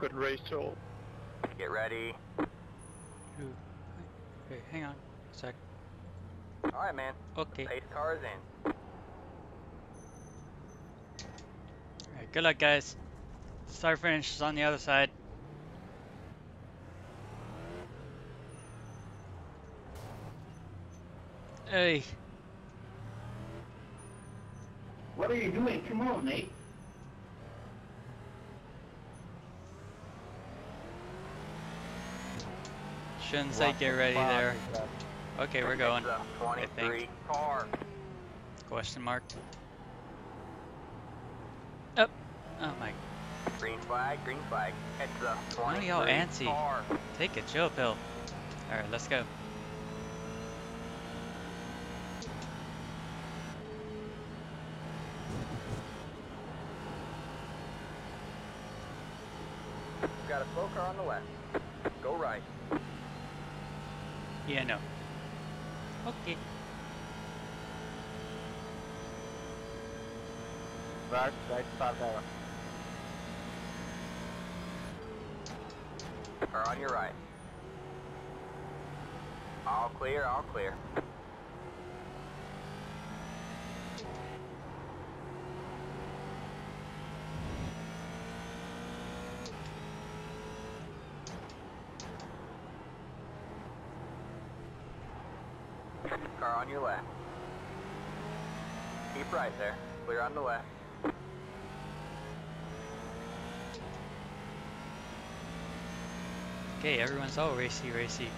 Good race to all. Get ready. Ooh. Wait, hang on a sec. Alright, man. Okay. Pace cars in. Alright, good luck, guys. Start finish is on the other side. Hey, What are you doing? Come on, Nate. Shouldn't say get ready there. Okay, we're going. Heads up, think. Question mark. Up. Oh my. Green flag, green flag. Heads up, Why 23 y'all antsy? Take a chill pill. Alright, let's go. Got a slow car on the left. Go right. Yeah, no. Okay. Right, right, start there. Car on your right. All clear, all clear. Car on your left. Keep right there. Clear on the left. Okay, everyone's all racy, racy.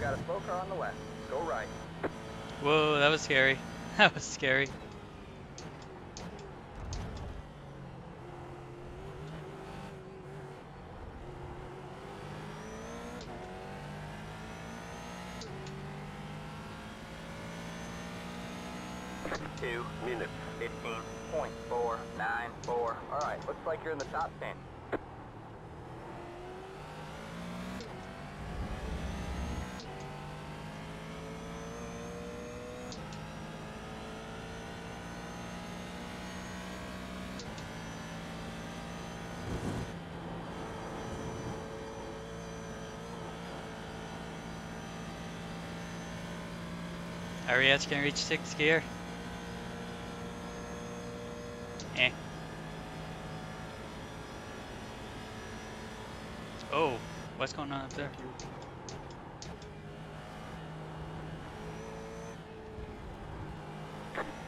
Got a slow car on the left. Go right. Whoa, that was scary. That was scary. Two minutes. Fifteen point four nine four. All right. Looks like you're in the top ten. Arias can reach sixth gear. Eh. Oh, what's going on up there?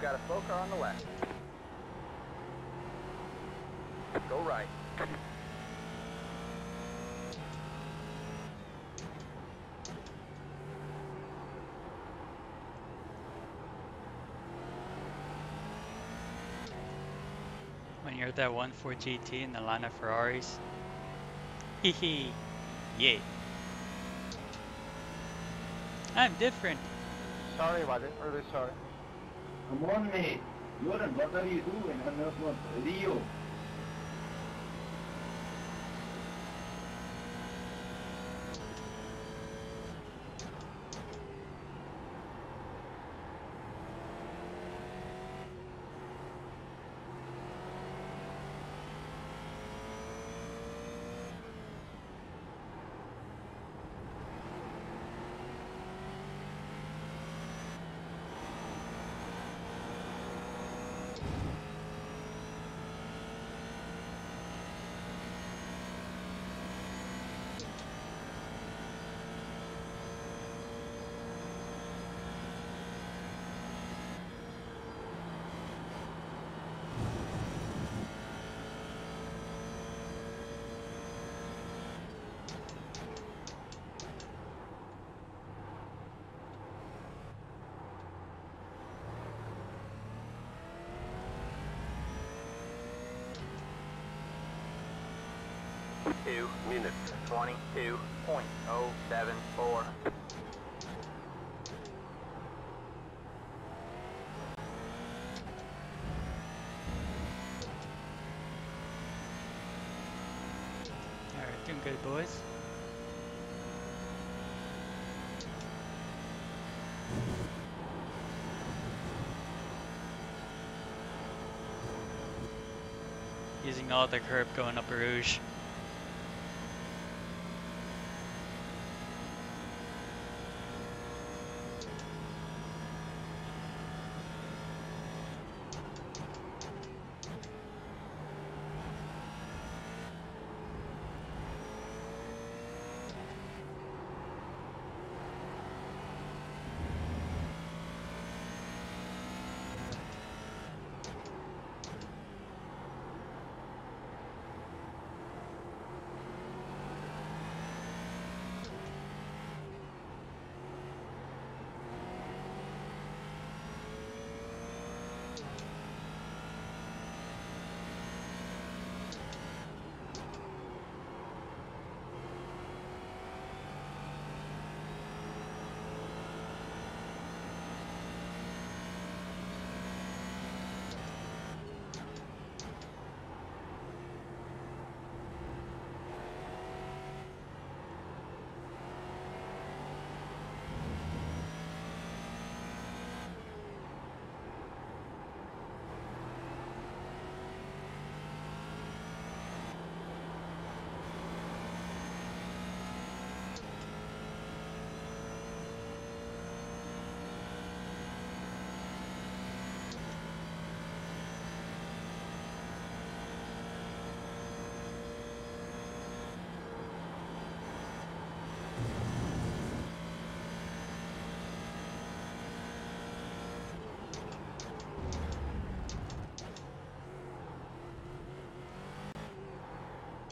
Got a slow on the left. Go right. When you're at that 1.4 GT in the line of Ferraris. Hee hee. Yeah. I'm different. Sorry about it, really sorry. Come on, Nate. Jordan, what are you doing? I'm not what. Rio. Two minutes. Twenty-two point oh seven four. Alright, doing good, boys. Using all the curb going up Rouge.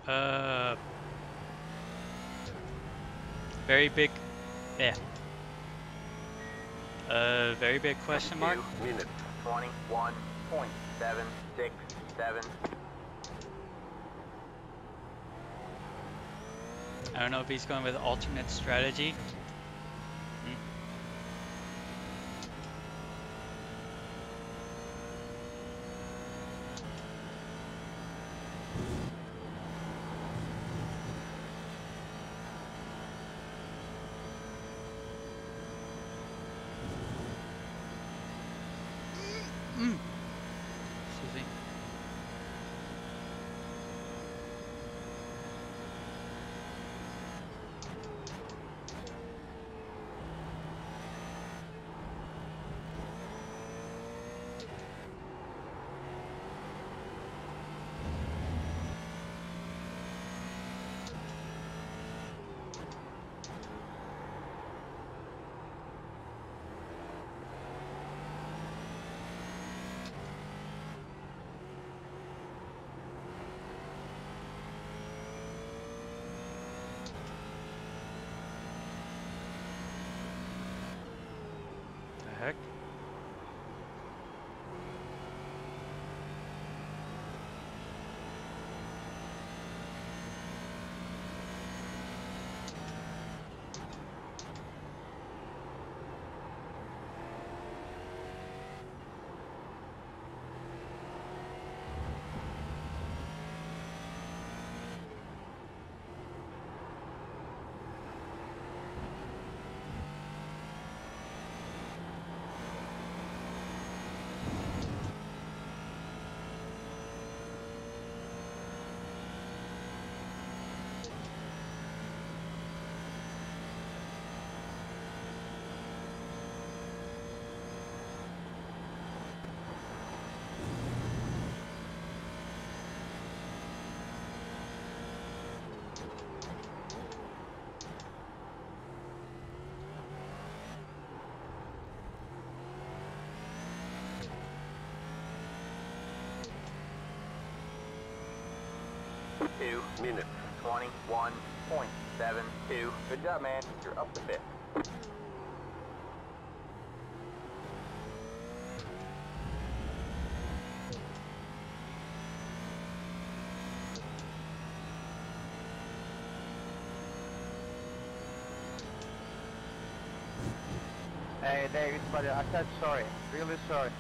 Uh, very big, yeah. Uh, very big question mark. Minutes. Twenty-one point seven six seven. I don't know if he's going with alternate strategy. two minutes. 21.72. Good job, man. You're up the fifth. Hey, David, buddy, I said sorry. Really sorry.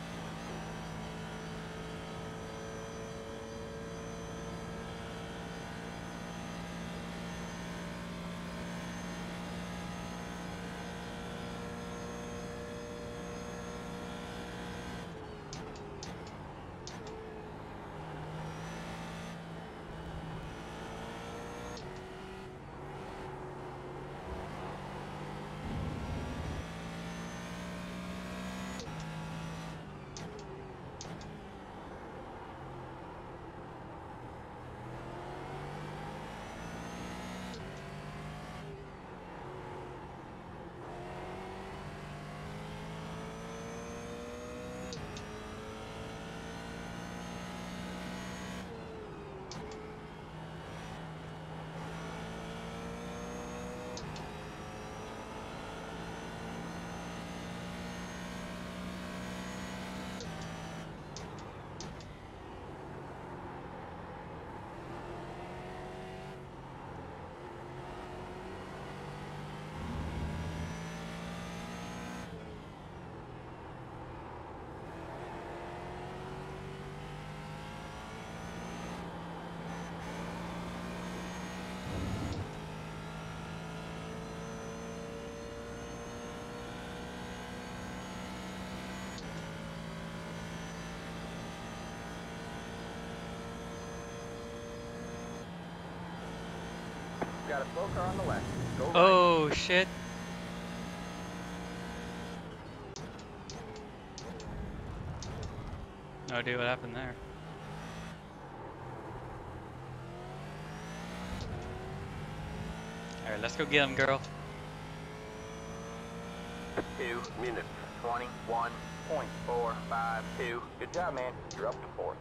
Got a slow car on the left. Go right. Oh shit. Oh, no idea what happened there. Alright, let's go get him, girl. Two minutes. Twenty-one point four five two. Good job, man. You're up to fourth.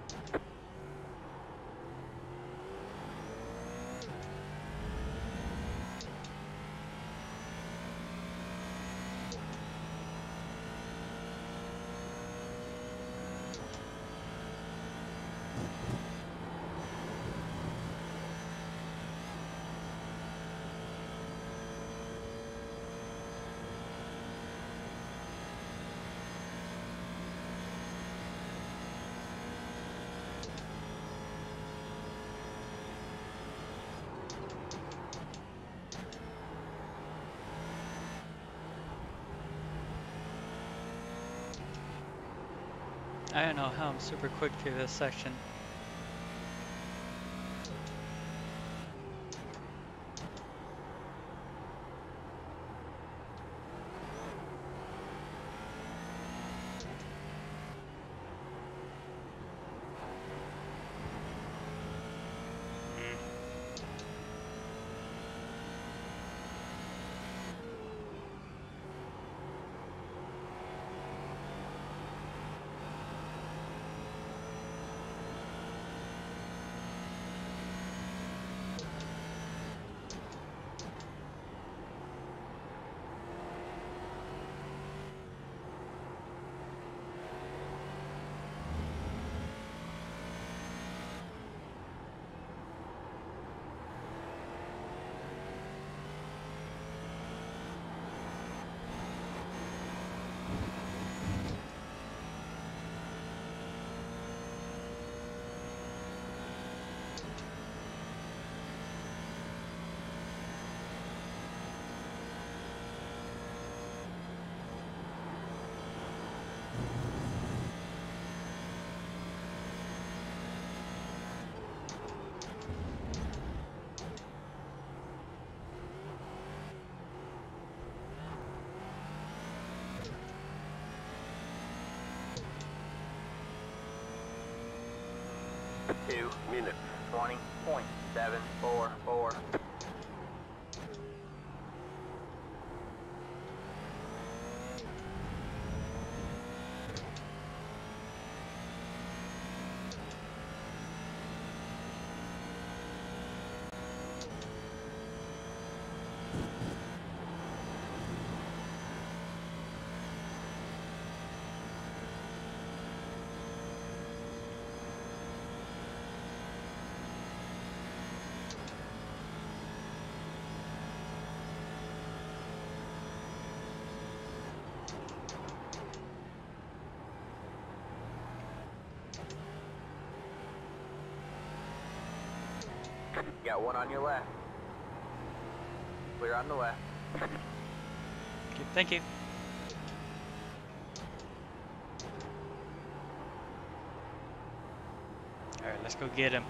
I don't know how I'm super quick through this section. two minutes. 20.744. got one on your left. Clear on the left. Okay, thank you. Alright, let's go get him.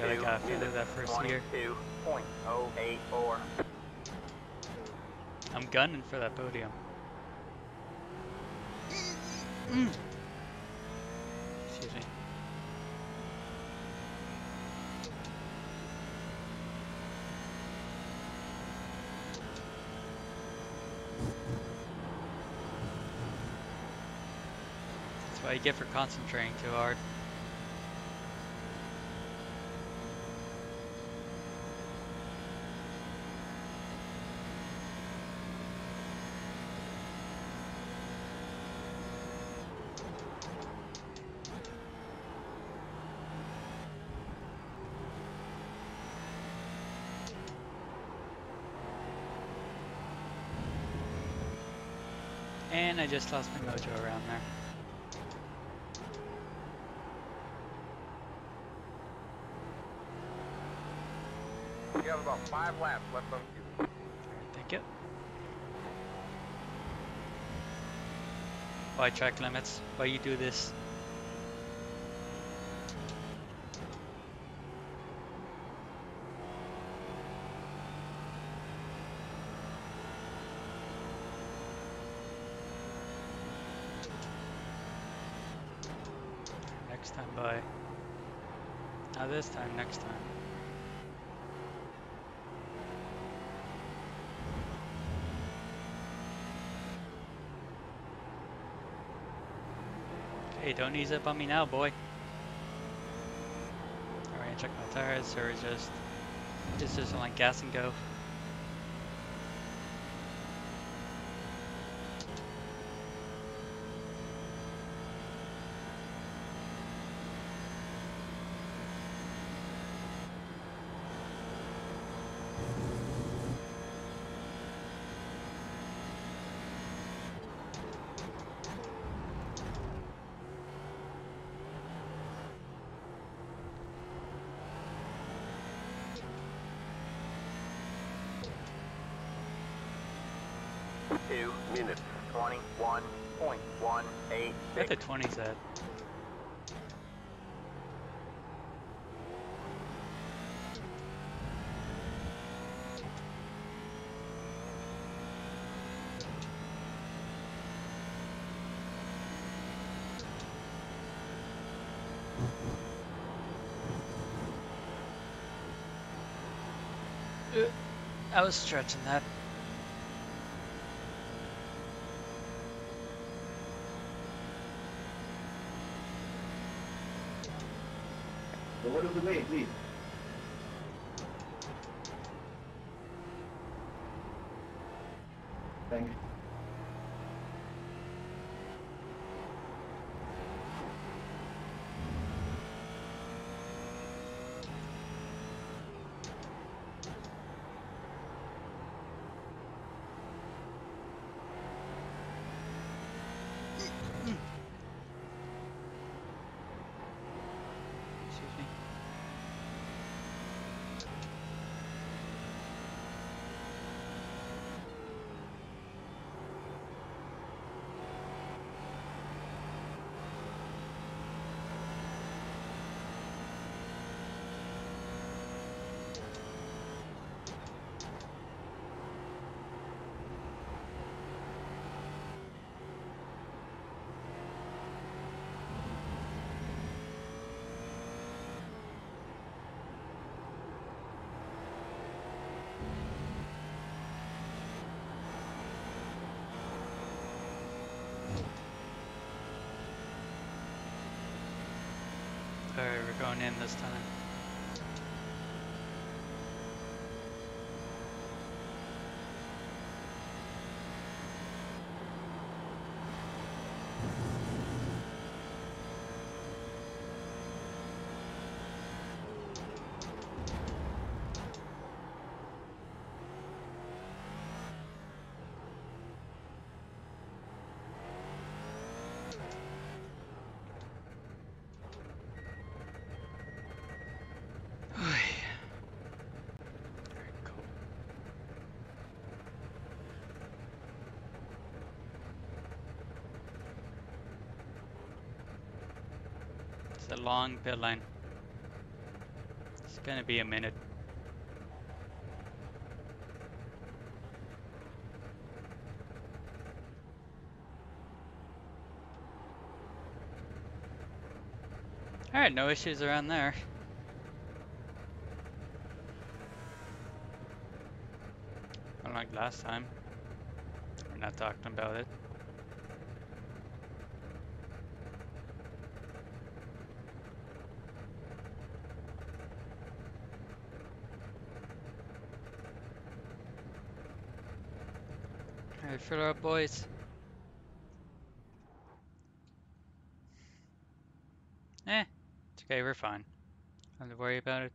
Really Two gotta feel minutes, that first year. I'm gunning for that podium. Mm. Excuse me. That's what you get for concentrating too hard. And I just lost my mojo around there. You have about five laps left on you. Thank you. Why track limits? Why you do this? Next time by. Not this time, next time. Hey, don't ease up on me now, boy. Alright, check my tires, or just is this like gas and go? Two minutes. 21.186. Where the 20s at? Uh, I was stretching that. What is the way, please? Sorry, we're going in this time. It's a long pit line. It's gonna be a minute. Alright, no issues around there. Unlike last time. We're not talking about it. Her up, boys. Eh, it's okay, we're fine. Don't worry about it.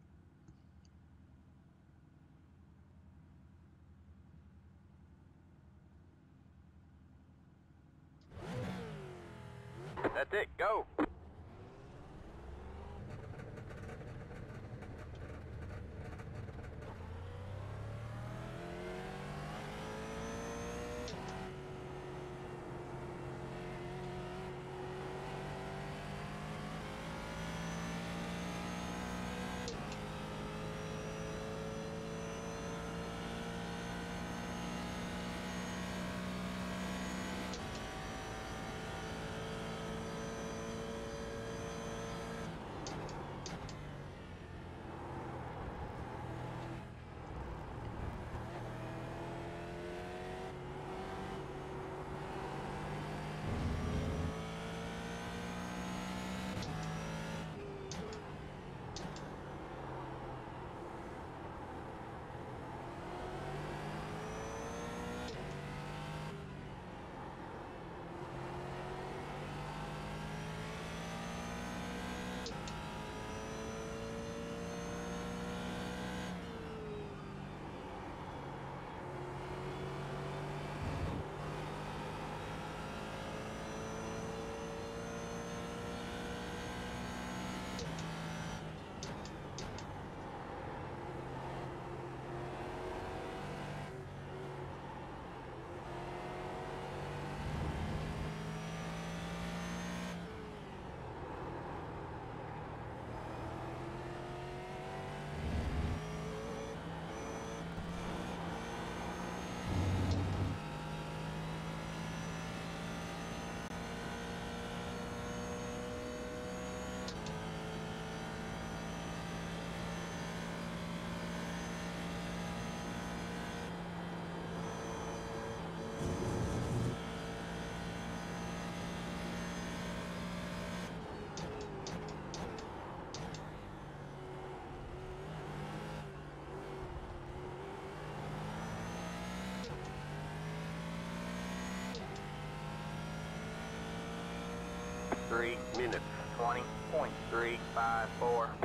three minutes, 20.354.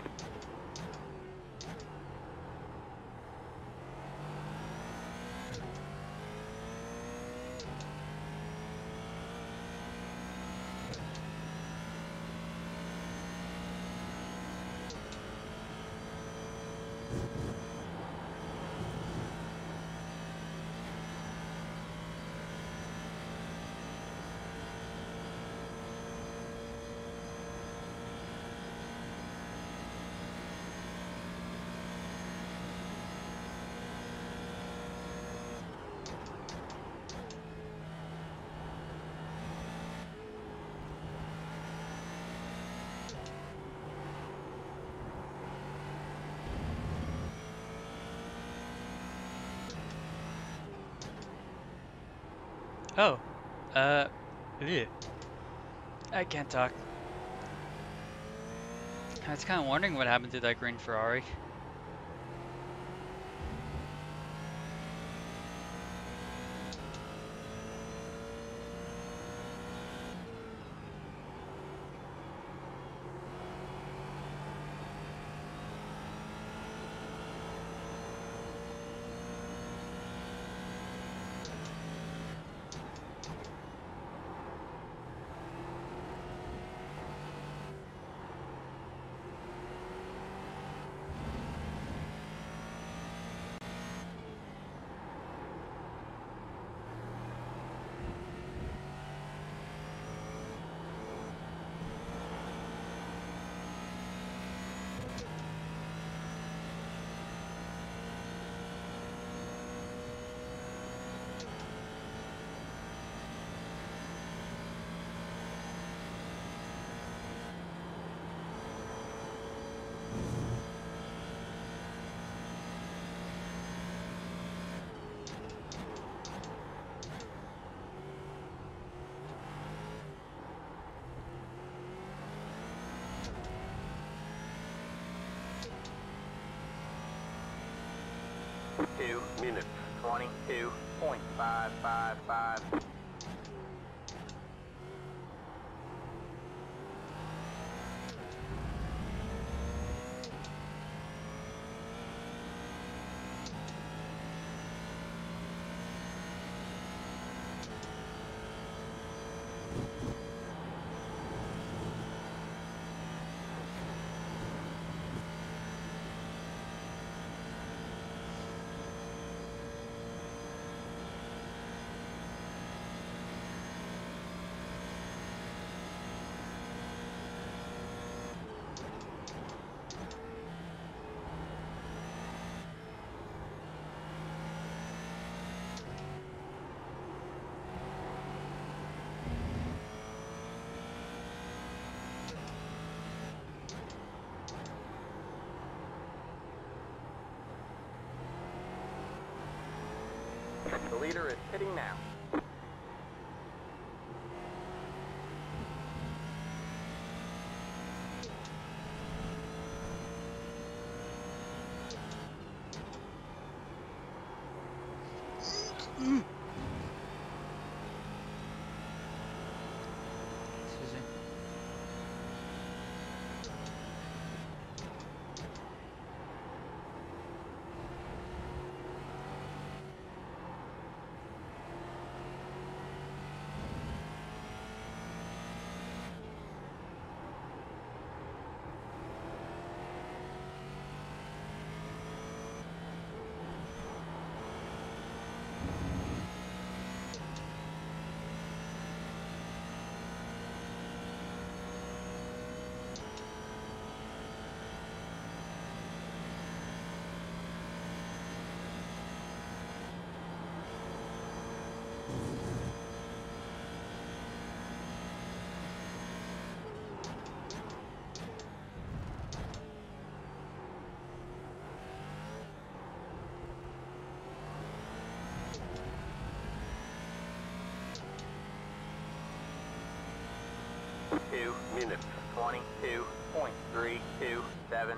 Oh, uh, ugh. I can't talk. I was kind of wondering what happened to that green Ferrari. minutes. 22.555. The leader is hitting now. Excuse Two minutes. Twenty-two point three two seven.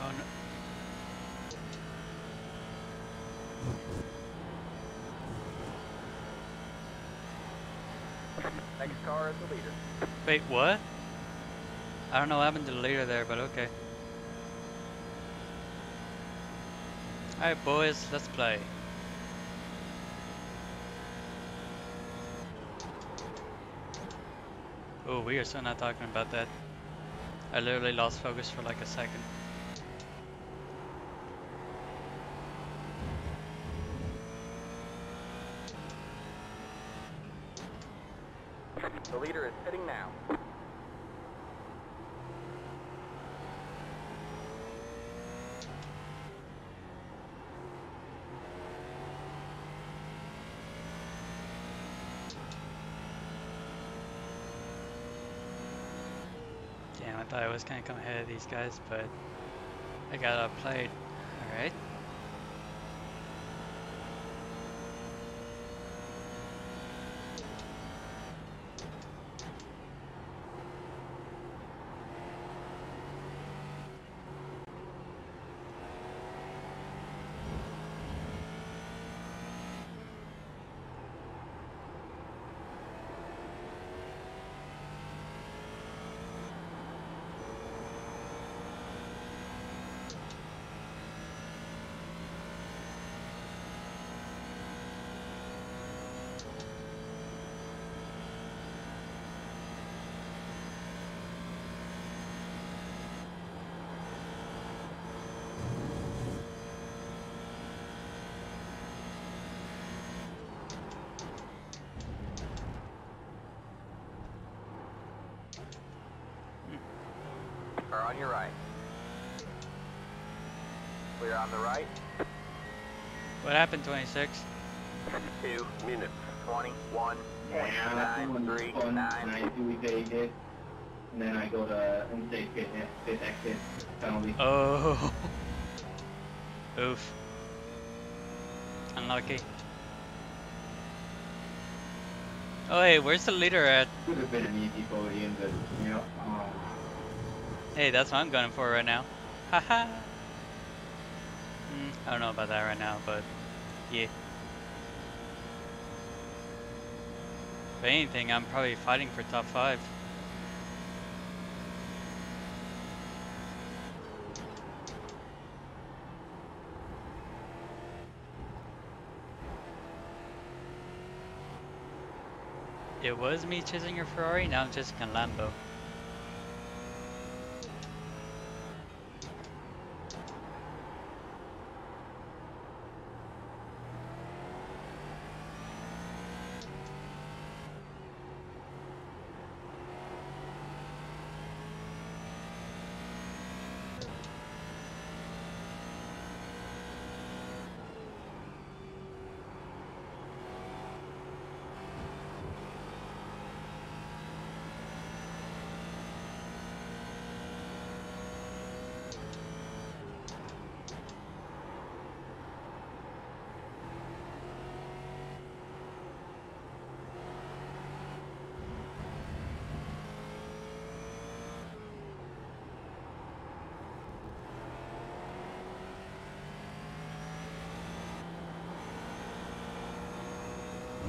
Oh. Next car is the leader. Wait, what? I don't know what happened to the leader there, but okay. Alright boys, let's play. Oh, we are so not talking about that. I literally lost focus for like a second. The leader is hitting now. Damn, I thought I was gonna come ahead of these guys, but I got a plate. Alright. Car on your right. Clear on the right. What happened, 26? Two minutes. Twenty-one point Yeah, that's the nine one three fun, and nine. I do evade it, and then I go to unsafe fit, fit exit penalty. Oh. Oof. Unlucky. Oh, hey, where's the leader at? Could have been an easy podium, but you know, Hey, that's what I'm going for right now. Haha. Hmm, I don't know about that right now, but yeah. If anything, I'm probably fighting for top five. It was me chasing your Ferrari, now I'm chasing a Lambo.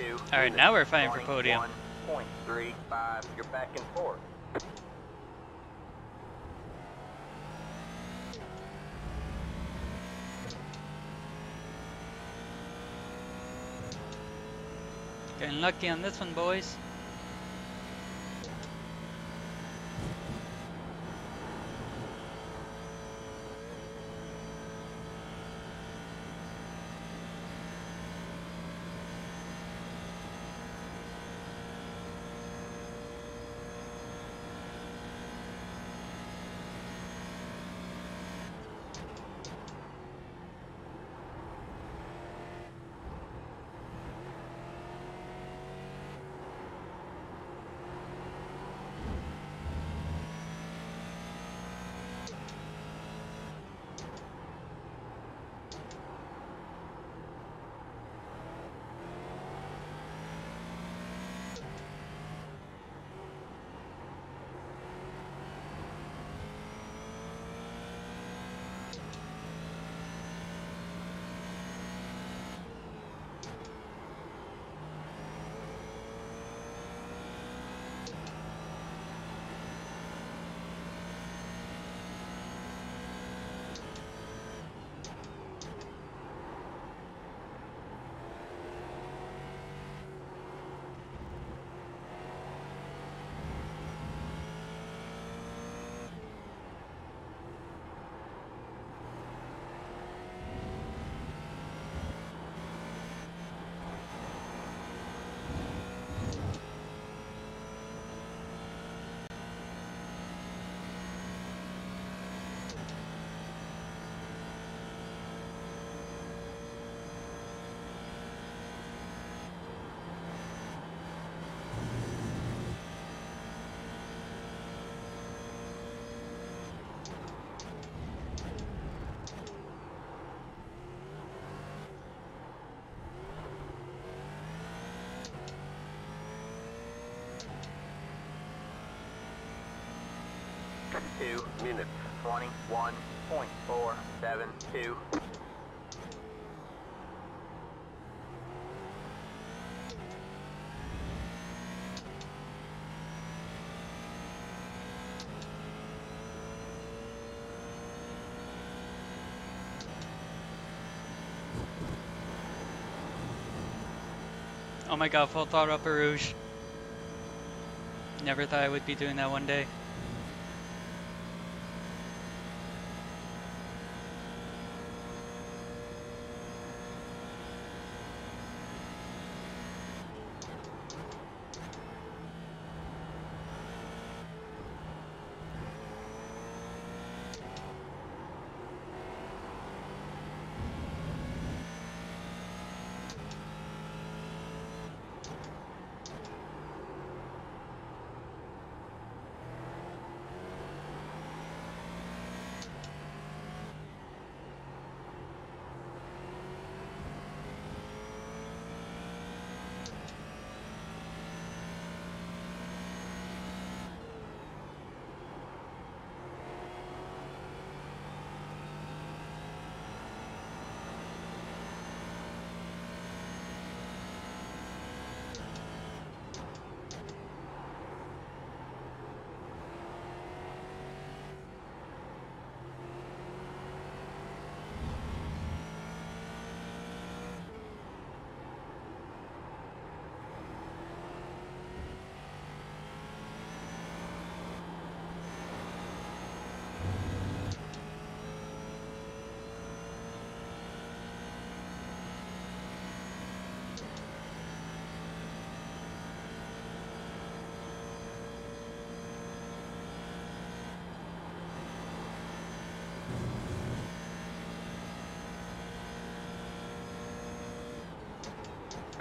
Two. All right, now we're fighting for podium. One point three five. You're back and forth. Getting lucky on this one, boys. Two minutes. 21.472. Oh my god, full throttle up Eau Rouge. Never thought I would be doing that one day.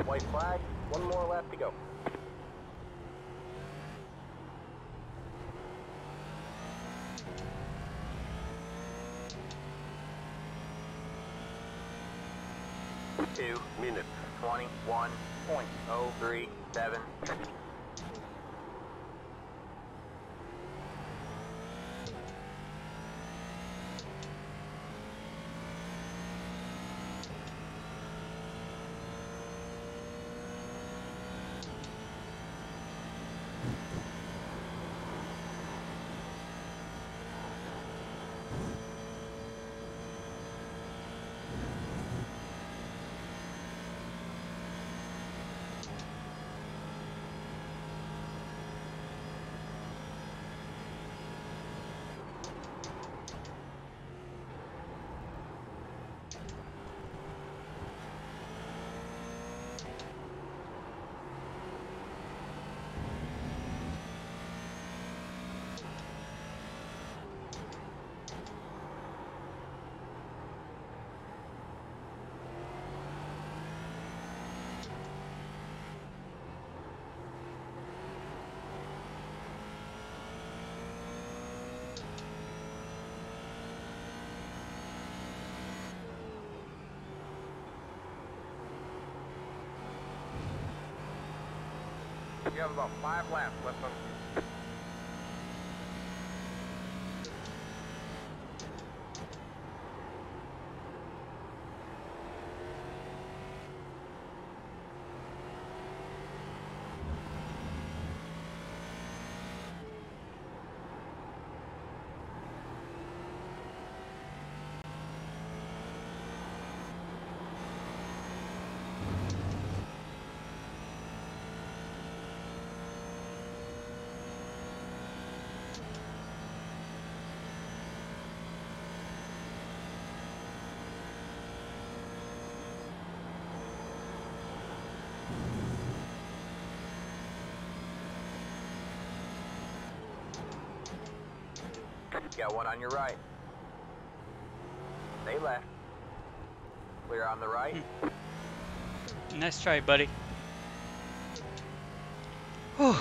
White flag, one more lap to go. Two minutes, 21.037. You have about five laps left on Got one on your right. Stay left. Clear on the right. Hmm. Nice try, buddy. Whew.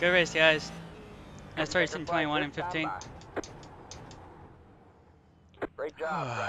Good race, guys. Nice race in 21 and 15. Great job.